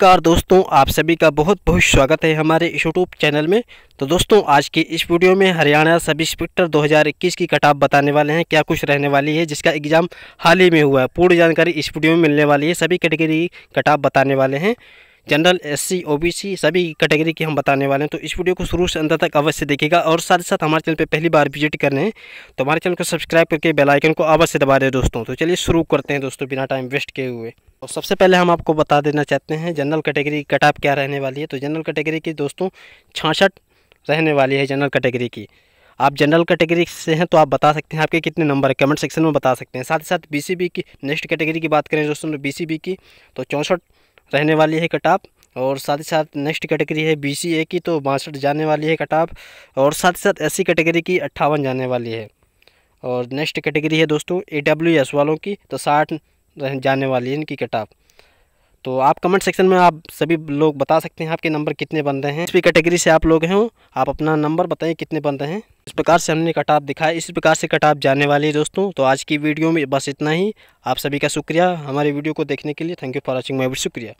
नमस्कार दोस्तों, आप सभी का बहुत बहुत स्वागत है हमारे यूट्यूब चैनल में। तो दोस्तों, आज की इस वीडियो में हरियाणा सब इंस्पेक्टर 2021 की कटाप बताने वाले हैं, क्या कुछ रहने वाली है, जिसका एग्ज़ाम हाल ही में हुआ है। पूरी जानकारी इस वीडियो में मिलने वाली है, सभी कैटेगरी कटाप बताने वाले हैं। जनरल एससी ओबीसी सभी कैटेगरी की हम बताने वाले हैं। तो इस वीडियो को शुरू से अंत तक अवश्य देखिएगा और साथ ही साथ हमारे चैनल पर पहली बार विज़िट करने हैं तो हमारे चैनल को सब्सक्राइब करके बेल आइकन को अवश्य दबा दें दोस्तों। तो चलिए शुरू करते हैं दोस्तों, बिना टाइम वेस्ट किए हुए। तो सबसे पहले हम आपको बता देना चाहते हैं जनरल कैटेगरी कट ऑफ़ क्या रहने वाली है? तो जनरल कैटेगरी की दोस्तों, छाछठ रहने वाली है जनरल कैटेगरी की। आप जनरल कैटेगरी से हैं तो आप बता सकते हैं, आपके कितने नंबर है? कमेंट सेक्शन में बता सकते हैं। साथ ही साथ बीसीबी की नेक्स्ट कैटेगरी की बात करें दोस्तों तो बी की तो चौंसठ रहने वाली है कटाप, और साथ ही साथ नेक्स्ट कैटेगरी है बी सी ए की तो बासठ जाने वाली है कटाप, और साथ ही साथ एस सी कैटेगरी की अट्ठावन जाने वाली है। और नेक्स्ट कैटेगरी है दोस्तों ए डब्ल्यू एस वालों की तो साठ जाने वाली है इनकी कटाप तो आप कमेंट सेक्शन में आप सभी लोग बता सकते हैं आपके नंबर कितने बनते हैं। इस भी कैटेगरी से आप लोग हैं। आप अपना नंबर बताइए कितने बनते हैं। इस प्रकार से हमने कटाप दिखाया। इस प्रकार से कटाप जाने वाली है दोस्तों। तो आज की वीडियो में बस इतना ही। आप सभी का शुक्रिया हमारे वीडियो को देखने के लिए। Thank you for watching my शुक्रिया।